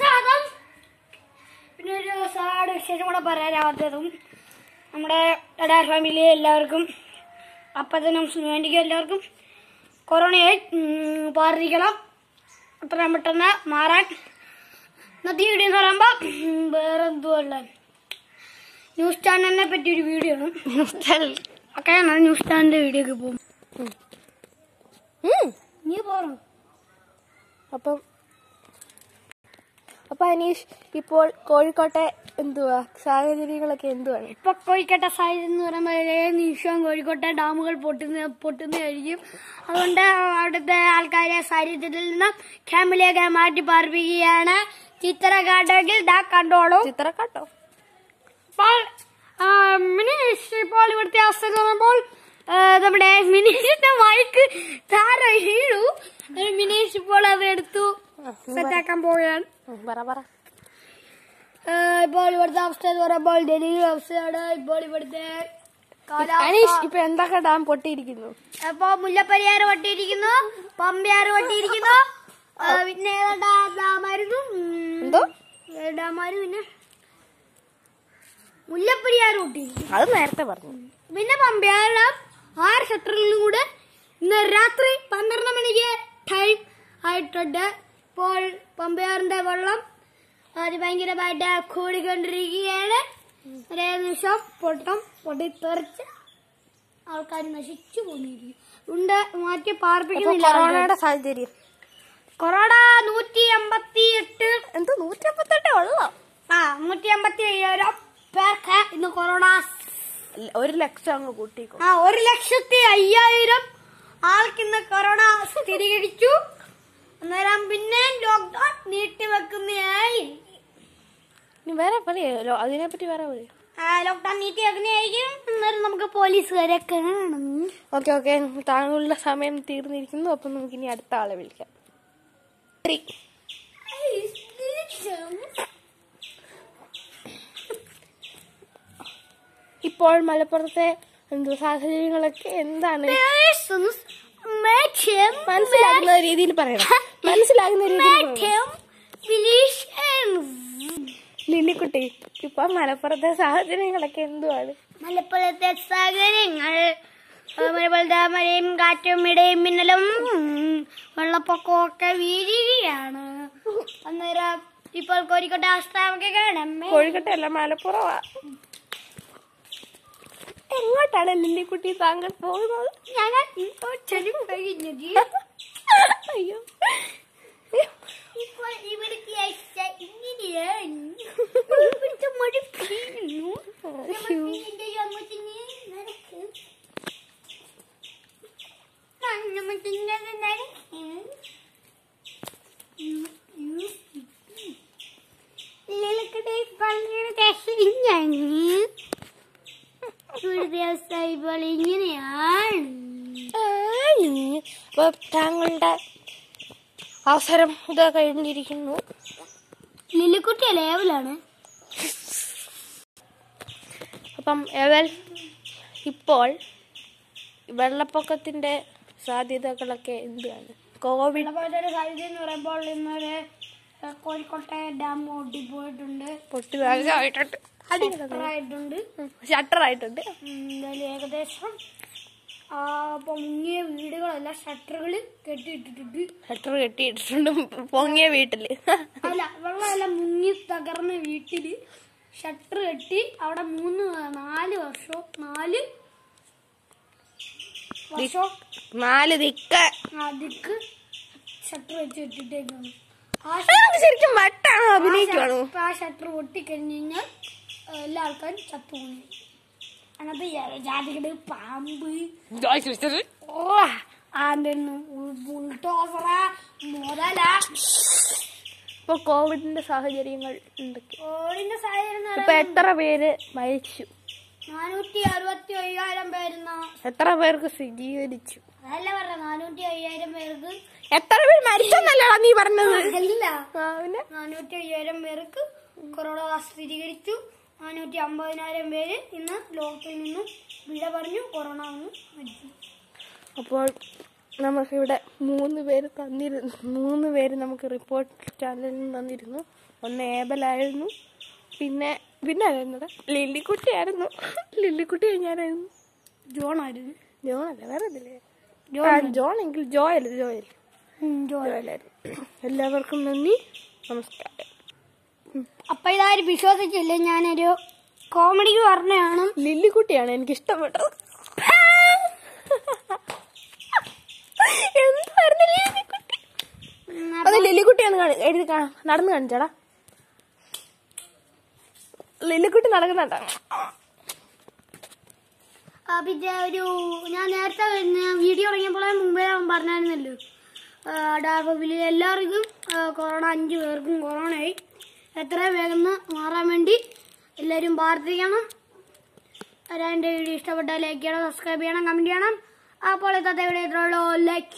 സാധം. പിന്നെ ഒരു സാഡ് വിശേഷം കൂടെ പറയാനാവാത്തതും നമ്മുടെ ഡാഡ് ഫാമിലി എല്ലാവർക്കും അപ്പത്തിനും വേണ്ടിക്കും എല്ലാവർക്കും കൊറോണയായി പാർട്ടിക്കണം അത്രയും പെട്ടെന്ന് മാറാൻ ഇന്നത്തെ വീഡിയോ എന്ന് പറയുമ്പോൾ വേറെ എന്തുമല്ല ന്യൂസ് ചാനലിനെ പറ്റി ഒരു വീഡിയോ ആണ് ഒക്കെ ന്യൂസ് ചാനലിന്റെ വീഡിയോക്ക് പോകും. നീ പോറും അപ്പം അപ്പൊ അനീഷ് ഇപ്പോൾ കോഴിക്കോട്ടെ എന്തുവാ? സാഹചര്യങ്ങളൊക്കെ എന്തുവാണ്? ഇപ്പൊ കോഴിക്കോട്ടെ സാഹചര്യം എന്ന് പറയുമ്പോൾ നിമിഷവും കോഴിക്കോട്ടെ ഡാമുകൾ പൊട്ടുന്ന പൊട്ടുന്നതായിരിക്കും. അതുകൊണ്ട് അവിടുത്തെ ആൾക്കാരെ സാഹചര്യത്തിൽ നിന്ന് ക്യാമ്പിലേക്ക് മാറ്റി പാർപ്പിക്കുകയാണ്. ചിത്രകാട്ടെങ്കിൽ ദാ കണ്ടോളൂ. ചിത്രക്കാട്ടോ അപ്പോൾ ഇപ്പോൾ ഇപ്പോൾ ഇവിടുത്തെ അവസ്ഥ എന്ന് പറയുമ്പോൾ നമ്മുടെ മിനീഷിന്റെ മൈക്ക് താര വീഴു മിനീഷ് ഇപ്പോൾ അത് എടുത്തു. സെറ്റാക്കാൻ പോവുകയാണ്. ഇപ്പോൾ ഇവിടുത്തെ അവസ്ഥ എന്ന് പറയുമ്പോൾ ഡൽഹി അവസ്ഥയാണ്. ഇപ്പോൾ ഇവിടുത്തെ ഇപ്പൊ എന്തൊക്കെ ഡാം പൊട്ടിയിരിക്കുന്നു? അപ്പൊ മുല്ലപ്പരിയാറ് പൊട്ടിയിരിക്കുന്നു. പമ്പയാറ് പൊട്ടിയിരിക്കുന്നു. പിന്നെ ഡാമായിരുന്നു? എന്തോ? ഡാമാര് പിന്നെ? മുല്ലപ്പരിയാറ് പൊട്ടിയിരിക്കുന്നു. അത് നേരത്തെ പറഞ്ഞു. പിന്നെ പമ്പയാറ് ഡാം. ആറ് ഷട്ടറിലും കൂടെ ഇന്ന് രാത്രി പന്ത്രണ്ട് മണിക്ക് ടൈം ആയിട്ടുണ്ട്. ഇപ്പോൾ പമ്പയാറിന്റെ വെള്ളം അതിഭയങ്കരമായിട്ട് കൂടിക്കൊണ്ടിരിക്കുകയാണ്. ഒരേ നിമിഷം പൊട്ടം പൊട്ടിത്തെറിച്ച് ആൾക്കാർ നശിച്ചു പോന്നിരിക്കും ഉണ്ട് മാറ്റി പാർപ്പിക്കുന്നില്ല കൊറോണയുടെ സാഹചര്യം. കൊറോണ നൂറ്റി അമ്പത്തി എട്ട് എന്ത് നൂറ്റി അമ്പത്തി എട്ട് ഉള്ളോ? ആ നൂറ്റി അമ്പത്തി ഏഴായിരം പേർക്ക് ഇന്ന് കൊറോണ ഒരു ലക്ഷം അങ്ങ് കൂട്ടിക്കോ. ആ ഒരു ലക്ഷത്തി അയ്യായിരം ആൾക്കിന്ന് കൊറോണ സ്ഥിരീകരിച്ചു. അന്നേരം പിന്നെ ലോക്ക്ഡൌൺ നീട്ടിവെക്കുന്നതായി വേറെ പറയോ അതിനെ പറ്റി വേറെ പറയോ ലോക്ക്ഡൌൺ അന്നേരം നമുക്ക് പോലീസുകാരെ കാണും. Okay okay. താങ്കളുടെ സമയം തീർന്നിരിക്കുന്നു. അപ്പൊ നമുക്ക് ഇനി അടുത്ത ആളെ വിളിക്കാം. ശരി. ഇപ്പോൾ മലപ്പുറത്തെ എന്തോ സാഹചര്യങ്ങളൊക്കെ എന്താണ്? മനസ്സിലാകുന്ന രീതിയിൽ പറയണം. മനസ്സിലാകുന്ന രീതിയിൽ ലില്ലിക്കുട്ടി ഇപ്പൊ മലപ്പുറത്തെ സാഹചര്യങ്ങളൊക്കെ എന്തുവാണ്? മലപ്പുറത്തെ സാഹചര്യങ്ങൾ. മലപ്പുറത്തെ മഴയും കാറ്റും ഇടയും മിന്നലും വെള്ളപ്പൊക്കവും ഒക്കെ വീഴുകയാണ്. അന്നേരം ഇപ്പോൾ കോഴിക്കോട്ടെ അവസ്ഥ നമുക്ക് കാണാം. കോഴിക്കോട്ടെ അല്ല മലപ്പുറമാ എങ്ങോട്ടാണ് ലില്ലിക്കുട്ടി താങ്കൾ പോകുന്നത്? അയ്യോ. ലളിക്കട്ടെ പള്ളിയുടെ ഞാൻ ഇവിടുത്തെ അവസ്ഥ ഇപ്പോൾ ഇങ്ങനെയാണ് താങ്കളുടെ അവസരം ഇതാ കഴിഞ്ഞിരിക്കുന്നു. ലില്ലിക്കുട്ടി ലേവലാണ് അപ്പം എവൽ ഇപ്പോൾ വെള്ളപ്പൊക്കത്തിന്റെ സാധ്യതകളൊക്കെ എന്താണ്? കോവിഡ് സാധ്യത എന്ന് പറയുമ്പോൾ ഇന്നൊരു കോഴിക്കോട്ടെ ഡാം പൊട്ടിപ്പോയിട്ടുണ്ട്. പൊട്ടി ഷട്ടർ ആയിട്ടുണ്ട്. എന്തായാലും ഏകദേശം ആ, വീടുകളല്ല ഷട്ടറുകൾ കെട്ടിയിട്ടിട്ടുണ്ട്. ഷട്ടർ കെട്ടിയിട്ടുണ്ട് പൊങ്ങിയ വീട്ടിൽ. അല്ല വെള്ളമെല്ലാം മുങ്ങി തകർന്ന വീട്ടിൽ ഷട്ടർ കെട്ടി അവിടെ മൂന്ന് നാല് വർഷം നാല് വർഷം നാല് ദിക്ക്. അതിക്ക് ഷട്ടർ വെച്ച് കെട്ടിട്ടേക്കാണ് ശരിക്കും വട്ടാണോ അഭിനയിക്കുവാണോ? ആ ഷട്ടർ പൊട്ടിക്കഴിഞ്ഞ് കഴിഞ്ഞാൽ എല്ലാ ആൾക്കാരും ചത്തുപോയി അങ്ങനത്തെ ജാതികട് പാമ്പ്. ഓ മുതല. ഇപ്പൊ കോവിഡിന്റെ സാഹചര്യങ്ങൾ എന്തൊക്കെ? സാഹചര്യം ഇപ്പൊ എത്ര പേര് മരിച്ചു? നാനൂറ്റി അറുപത്തി അയ്യായിരം പേരുന്ന. എത്ര പേർക്ക് സ്ഥിരീകരിച്ചു? അതല്ല പറഞ്ഞ നാനൂറ്റി അയ്യായിരം പേർക്ക്. എത്ര പേര് മരിച്ചെന്നല്ലടാ നീ പറഞ്ഞത്? അല്ല നാനൂറ്റി അയ്യായിരം പേർക്ക് കൊറോണ സ്ഥിരീകരിച്ചു. നാനൂറ്റി അമ്പതിനായിരം പേര് ഇന്ന് ലോകത്തിൽ നിന്നും വിട പറഞ്ഞു കൊറോണ വന്ന് മരിച്ചു. അപ്പോൾ നമുക്കിവിടെ മൂന്ന് പേര് തന്നിരുന്നു. മൂന്ന് പേര് നമുക്ക് റിപ്പോർട്ട് ചാനലിൽ നിന്ന് തന്നിരുന്നു. ഒന്ന് ഏബലായിരുന്നു പിന്നെ പിന്നെ ആരായിരുന്നടാ? ലില്ലിക്കുട്ടിയായിരുന്നു ലില്ലിക്കുട്ടി കഴിഞ്ഞായിരുന്നു ജോൺ ആയിരുന്നു. ജോൺ അല്ല വേറെ ഇതില്ലേ ജോൺ എങ്കിൽ ജോയൽ ജോയൽ. ജോയലായിരുന്നു. എല്ലാവർക്കും നന്ദി. നമസ്കാരം. അപ്പൊ ഇതാരും വിശ്വസിച്ചില്ല? ഞാനൊരു കോമഡിക്ക് പറഞ്ഞതാണ്. ലില്ലിക്കുട്ടിയാണ് എനിക്ക് ഇഷ്ടപ്പെട്ടത് അത് ലില്ലിക്കുട്ടിയാണ് എഴുതി നടന്നു കാണിച്ചടാ. ലില്ലിക്കുട്ടി നടക്കുന്നുണ്ടോ പിന്നെ ഒരു ഞാൻ നേരത്തെ വീഡിയോ ഇറങ്ങിയപ്പോഴേ മുമ്പേ പറഞ്ഞായിരുന്നല്ലോ. ഡാർബിൽ എല്ലാവർക്കും കൊറോണ അഞ്ചു പേർക്കും കൊറോണയായി എത്രയും വേഗം മാറാൻ വേണ്ടി? എല്ലാവരും പ്രാർത്ഥിക്കണം. എന്റെ വീഡിയോ ഇഷ്ടപ്പെട്ടാൽ ലൈക്ക് ചെയ്യണം സബ്സ്ക്രൈബ് ചെയ്യണം കമന്റ് ചെയ്യണം. അപ്പോൾ ഇന്നത്തെ വീഡിയോ ലൈക്ക്